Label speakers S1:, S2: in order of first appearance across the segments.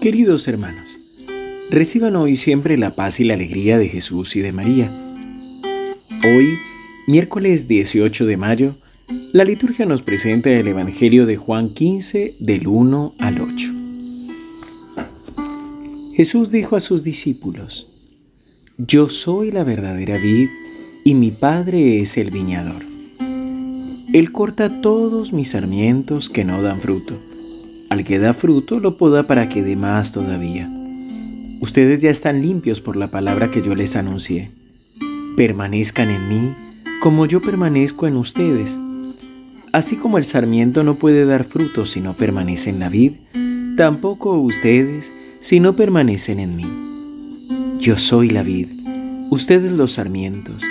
S1: Queridos hermanos, reciban hoy siempre la paz y la alegría de Jesús y de María. Hoy, miércoles 18 de mayo, la liturgia nos presenta el Evangelio de Juan 15 del 1 al 8. Jesús dijo a sus discípulos, Yo soy la verdadera vid y mi Padre es el viñador. Él corta todos mis sarmientos que no dan fruto al que da fruto lo poda para que dé más todavía. Ustedes ya están limpios por la palabra que yo les anuncié. Permanezcan en mí como yo permanezco en ustedes. Así como el sarmiento no puede dar fruto si no permanece en la vid, tampoco ustedes si no permanecen en mí. Yo soy la vid, ustedes los sarmientos.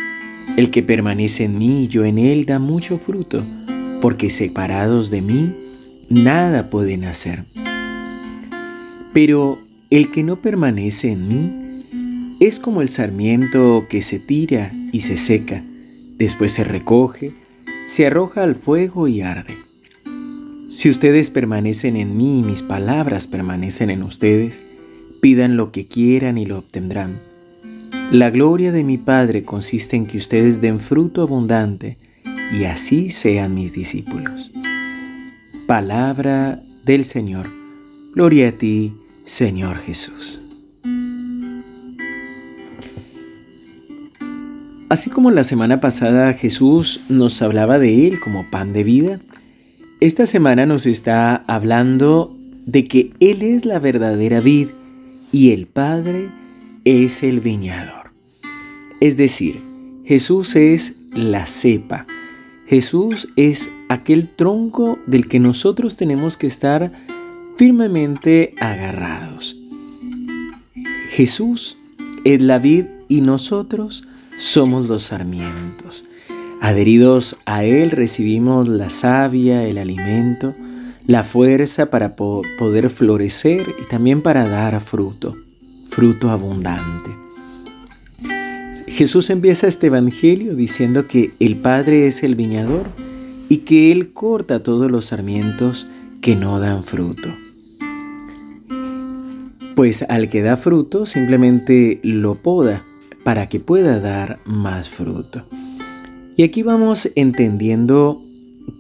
S1: El que permanece en mí y yo en él da mucho fruto, porque separados de mí, nada pueden hacer. Pero el que no permanece en mí es como el sarmiento que se tira y se seca, después se recoge, se arroja al fuego y arde. Si ustedes permanecen en mí y mis palabras permanecen en ustedes, pidan lo que quieran y lo obtendrán. La gloria de mi Padre consiste en que ustedes den fruto abundante y así sean mis discípulos. Palabra del Señor. Gloria a ti, Señor Jesús. Así como la semana pasada Jesús nos hablaba de Él como pan de vida, esta semana nos está hablando de que Él es la verdadera vid y el Padre es el viñador. Es decir, Jesús es la cepa, Jesús es aquel tronco del que nosotros tenemos que estar firmemente agarrados. Jesús es la vid y nosotros somos los sarmientos. Adheridos a Él recibimos la savia, el alimento, la fuerza para poder florecer y también para dar fruto, fruto abundante. Jesús empieza este Evangelio diciendo que el Padre es el viñador y que Él corta todos los sarmientos que no dan fruto. Pues al que da fruto simplemente lo poda para que pueda dar más fruto. Y aquí vamos entendiendo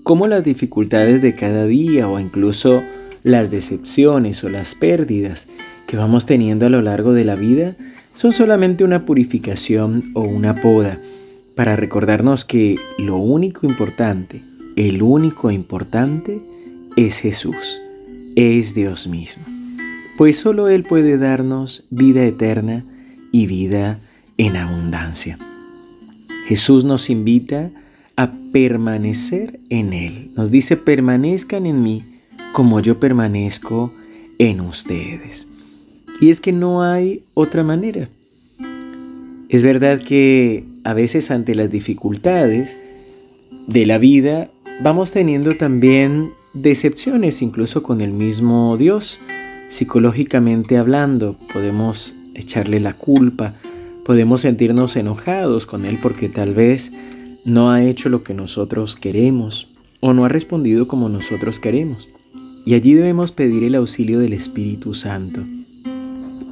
S1: cómo las dificultades de cada día o incluso las decepciones o las pérdidas que vamos teniendo a lo largo de la vida son solamente una purificación o una poda para recordarnos que lo único importante, el único importante es Jesús, es Dios mismo, pues solo Él puede darnos vida eterna y vida en abundancia. Jesús nos invita a permanecer en Él. Nos dice, permanezcan en mí como yo permanezco en ustedes. Y es que no hay otra manera. Es verdad que a veces ante las dificultades de la vida vamos teniendo también decepciones incluso con el mismo Dios. Psicológicamente hablando, podemos echarle la culpa, podemos sentirnos enojados con Él porque tal vez no ha hecho lo que nosotros queremos o no ha respondido como nosotros queremos. Y allí debemos pedir el auxilio del Espíritu Santo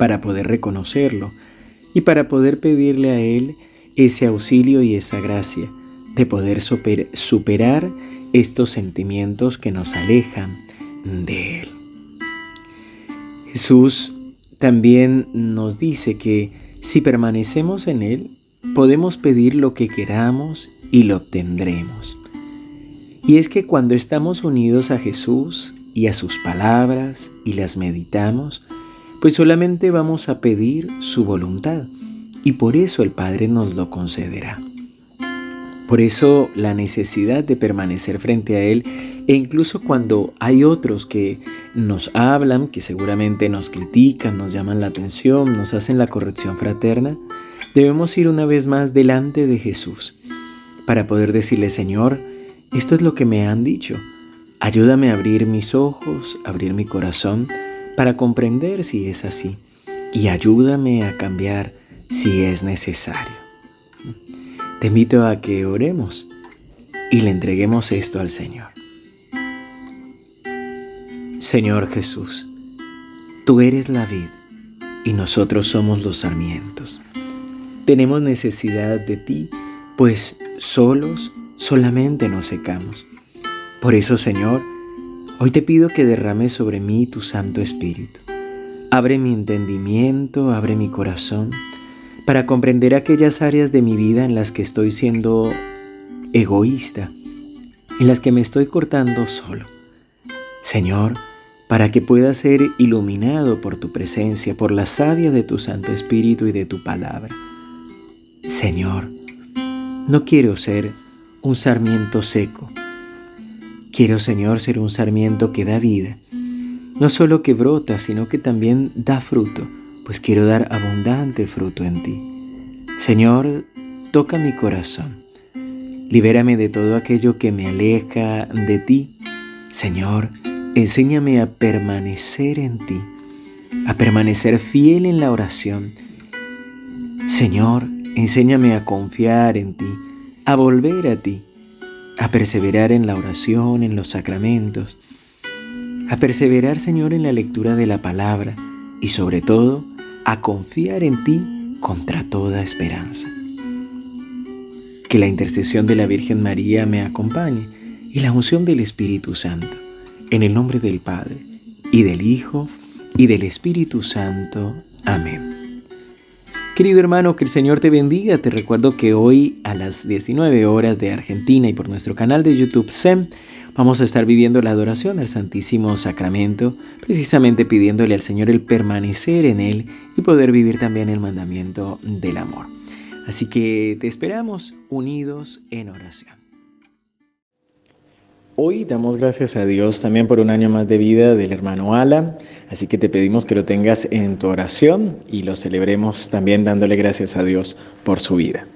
S1: para poder reconocerlo y para poder pedirle a Él ese auxilio y esa gracia de poder superar estos sentimientos que nos alejan de Él. Jesús también nos dice que si permanecemos en Él, podemos pedir lo que queramos y lo obtendremos. Y es que cuando estamos unidos a Jesús y a sus palabras y las meditamos, pues solamente vamos a pedir su voluntad y por eso el Padre nos lo concederá. Por eso la necesidad de permanecer frente a Él e incluso cuando hay otros que nos hablan, que seguramente nos critican, nos llaman la atención, nos hacen la corrección fraterna, debemos ir una vez más delante de Jesús para poder decirle, Señor, esto es lo que me han dicho. Ayúdame a abrir mis ojos, abrir mi corazón para comprender si es así y ayúdame a cambiar si es necesario. Te invito a que oremos y le entreguemos esto al Señor. Señor Jesús, tú eres la vid y nosotros somos los sarmientos. Tenemos necesidad de ti, pues solos solamente nos secamos. Por eso, Señor, hoy te pido que derrames sobre mí tu Santo Espíritu. Abre mi entendimiento, abre mi corazón, para comprender aquellas áreas de mi vida en las que estoy siendo egoísta, en las que me estoy cortando solo. Señor, para que pueda ser iluminado por tu presencia, por la savia de tu Santo Espíritu y de tu palabra. Señor, no quiero ser un sarmiento seco. Quiero, Señor, ser un sarmiento que da vida. No solo que brota, sino que también da fruto, pues quiero dar abundante fruto en ti. Señor, toca mi corazón. Libérame de todo aquello que me aleja de ti. Señor, Enséñame a permanecer en ti, a permanecer fiel en la oración. Señor, enséñame a confiar en ti, a volver a ti, a perseverar en la oración, en los sacramentos, a perseverar, Señor, en la lectura de la palabra y sobre todo a confiar en ti contra toda esperanza. Que la intercesión de la Virgen María me acompañe y la unción del Espíritu Santo en el nombre del Padre, y del Hijo, y del Espíritu Santo. Amén. Querido hermano, que el Señor te bendiga. Te recuerdo que hoy a las 19 horas de Argentina y por nuestro canal de YouTube SEM vamos a estar viviendo la adoración al Santísimo Sacramento, precisamente pidiéndole al Señor el permanecer en Él y poder vivir también el mandamiento del amor. Así que te esperamos unidos en oración. Hoy damos gracias a Dios también por un año más de vida del hermano Alan, así que te pedimos que lo tengas en tu oración y lo celebremos también dándole gracias a Dios por su vida.